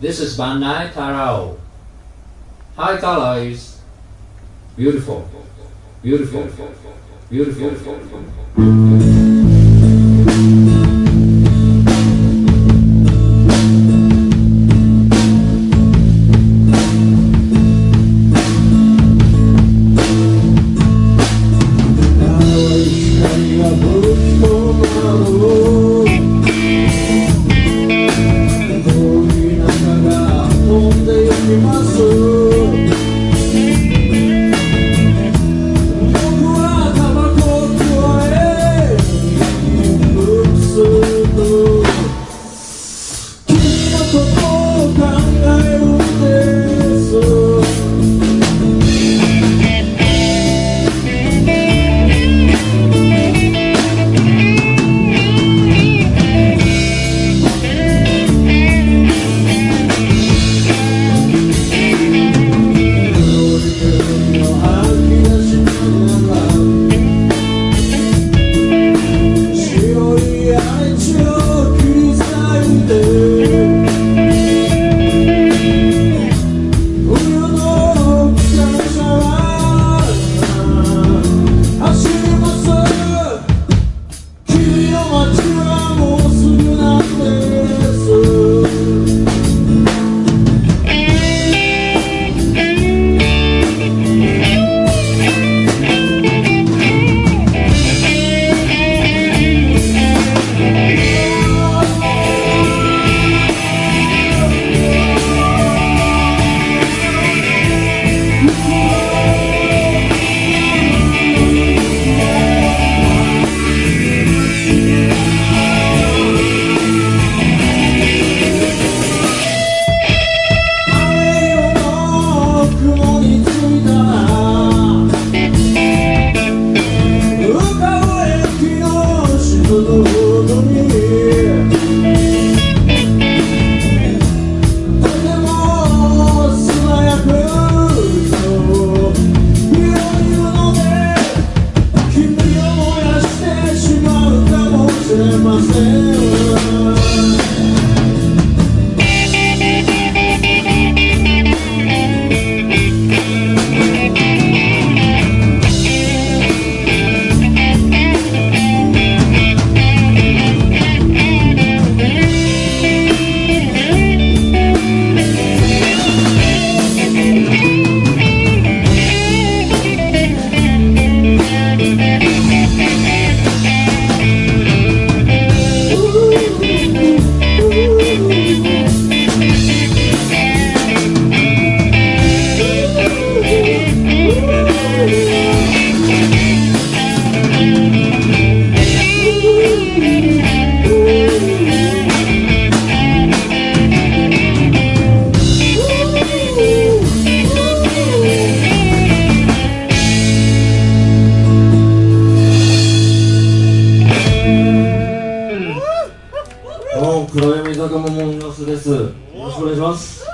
This is Bandai Tarao. High colors. Beautiful. Beautiful. Beautiful. Beautiful. Beautiful. understand どうも黒闇坂もモンガスです。よろしくお願いします。